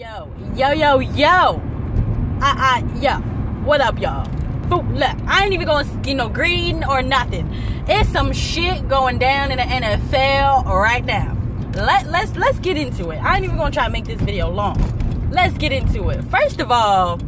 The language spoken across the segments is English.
Yo, yo, yo, yo. Uh, uh, yo. What up, y'all? Look, I ain't even gonna, you know, green or nothing. It's some shit going down in the NFL right now. Let, let's let's get into it. I ain't even gonna try to make this video long. Let's get into it. First of all,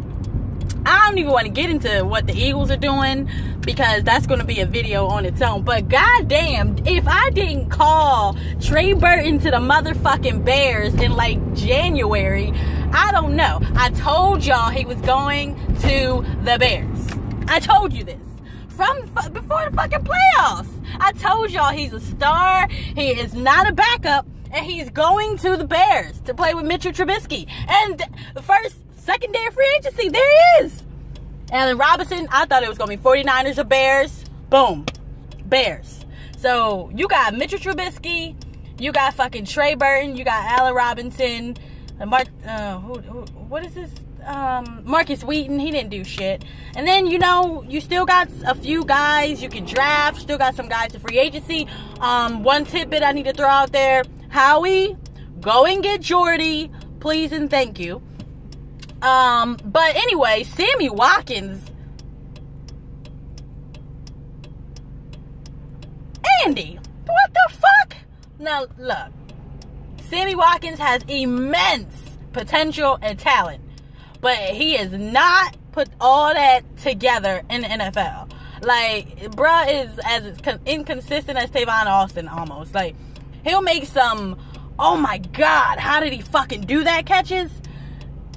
I don't even want to get into what the Eagles are doing because that's going to be a video on its own. But goddamn, if I didn't call Trey Burton to the motherfucking Bears in like January, I don't know. I told y'all he was going to the Bears. I told you this from before the fucking playoffs. I told y'all he's a star. He is not a backup. And he's going to the Bears to play with Mitchell Trubisky. And the first secondary free agency. There he is. Allen Robinson, I thought it was going to be 49ers or Bears. Boom. Bears. So you got Mitchell Trubisky. You got fucking Trey Burton. You got Allen Robinson. Mark, uh, who, who, what is this? Um, Markus Wheaton, he didn't do shit. And then, you know, you still got a few guys you can draft. Still got some guys to free agency. Um, one tidbit I need to throw out there. Howie, go and get Jordy, please and thank you. Um, but anyway, Sammy Watkins. Andy, what the fuck? Now, look. Sammy Watkins has immense potential and talent, but he is not put all that together in the NFL. Like, bruh is as inconsistent as Tavon Austin almost. Like, he'll make some, oh my god, how did he fucking do that catches?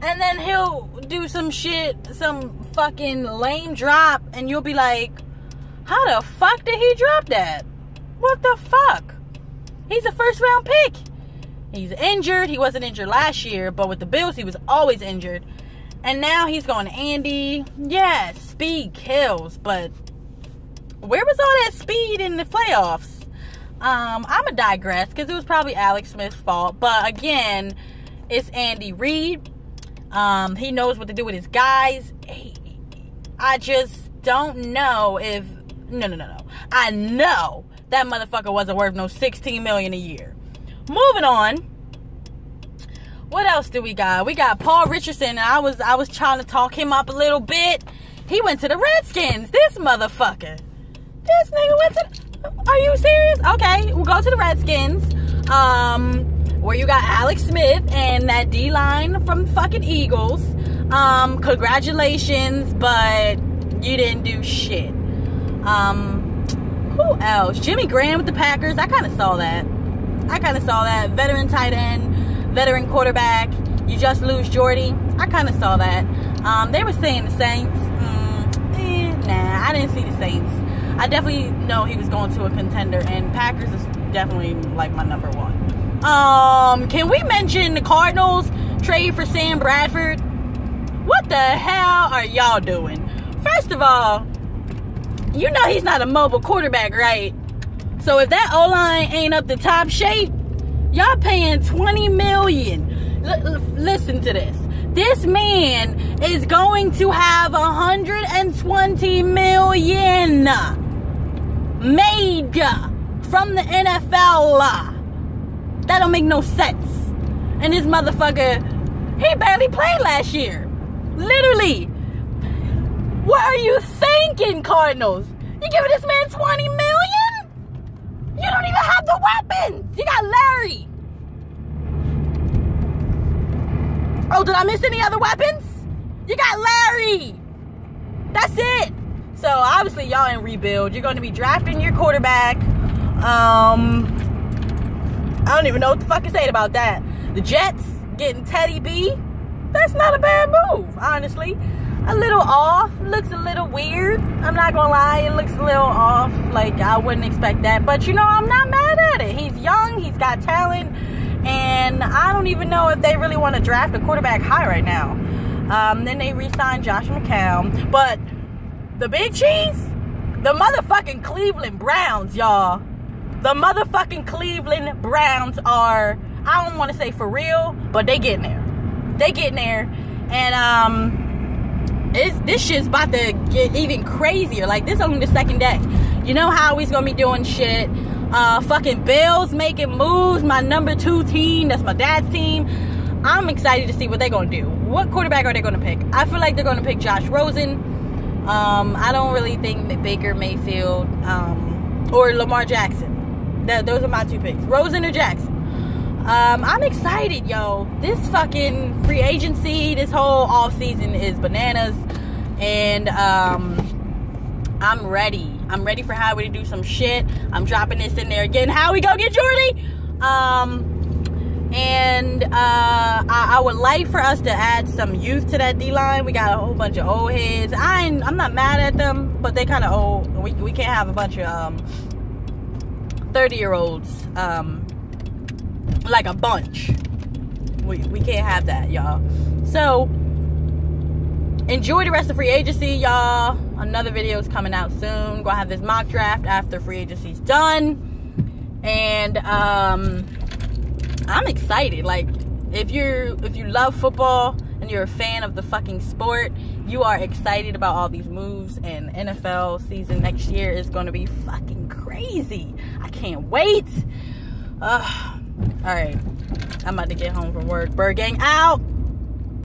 And then he'll do some shit, some fucking lame drop, and you'll be like, how the fuck did he drop that? What the fuck? He's a first round pick. He's injured. He wasn't injured last year, but with the Bills, he was always injured. And now he's going Andy. Yeah, speed kills, but where was all that speed in the playoffs? Um, I'm a digress because it was probably Alex Smith's fault. But again, it's Andy Reid. Um, he knows what to do with his guys. I just don't know if no no no no. I know that motherfucker wasn't worth no 16 million a year. Moving on. What else do we got? We got Paul Richardson. I was I was trying to talk him up a little bit. He went to the Redskins. This motherfucker. This nigga went to. Are you serious? Okay, we'll go to the Redskins. Um, where you got Alex Smith and that D line from fucking Eagles. Um, congratulations, but you didn't do shit. Um, who else? Jimmy Graham with the Packers. I kind of saw that. I kind of saw that. Veteran tight end, veteran quarterback. You just lose Jordy. I kind of saw that. Um, they were saying the Saints. Mm, eh, nah, I didn't see the Saints. I definitely know he was going to a contender, and Packers is definitely like my number one. Um, can we mention the Cardinals trade for Sam Bradford? What the hell are y'all doing? First of all, you know he's not a mobile quarterback, right? So if that O line ain't up to top shape, y'all paying 20 million. L- listen to this. This man is going to have 120 million made from the NFL. That don't make no sense. And this motherfucker, he barely played last year. Literally. What are you thinking, Cardinals? You giving this man 20 million? You don't even have the weapons. You got Larry. Oh, did I miss any other weapons? You got Larry. That's it. So obviously y'all in rebuild. You're going to be drafting your quarterback. Um, I don't even know what the fuck to say about that. The Jets getting Teddy B. That's not a bad move, honestly. A little off, looks a little weird. I'm not gonna lie, it looks a little off. Like I wouldn't expect that, but you know, I'm not mad at it. He's young, he's got talent, and I don't even know if they really want to draft a quarterback high right now. Um, then they re-signed Josh McCown, but the big cheese, the motherfucking Cleveland Browns, y'all the motherfucking Cleveland Browns are, I don't want to say for real, but they getting there. They getting there. And um it's this shit's about to get even crazier. Like this only the second day. You know how he's gonna be doing shit. Uh fucking Bills making moves, my number two team, that's my dad's team. I'm excited to see what they're gonna do. What quarterback are they gonna pick? I feel like they're gonna pick Josh Rosen. Um, I don't really think Baker Mayfield um, or Lamar Jackson. That, those are my two picks: Rosen or Jackson. Um, I'm excited, yo. This fucking free agency, this whole off season is bananas, and um, I'm ready. I'm ready for Howie to do some shit. I'm dropping this in there again. Howie, go get Jordy. Um, and uh, I, I, would like for us to add some youth to that D line. We got a whole bunch of old heads. I am not mad at them, but they kind of old. We, we can't have a bunch of um, 30 year olds, um, like a bunch. We, we can't have that, y'all. So, enjoy the rest of free agency, y'all. Another video is coming out soon. Gonna have this mock draft after free agency's done. And, um, I'm excited. Like if you're if you love football and you're a fan of the fucking sport, you are excited about all these moves and NFL season next year is going to be fucking crazy. I can't wait. Uh, all right. I'm about to get home from work. Bird gang out.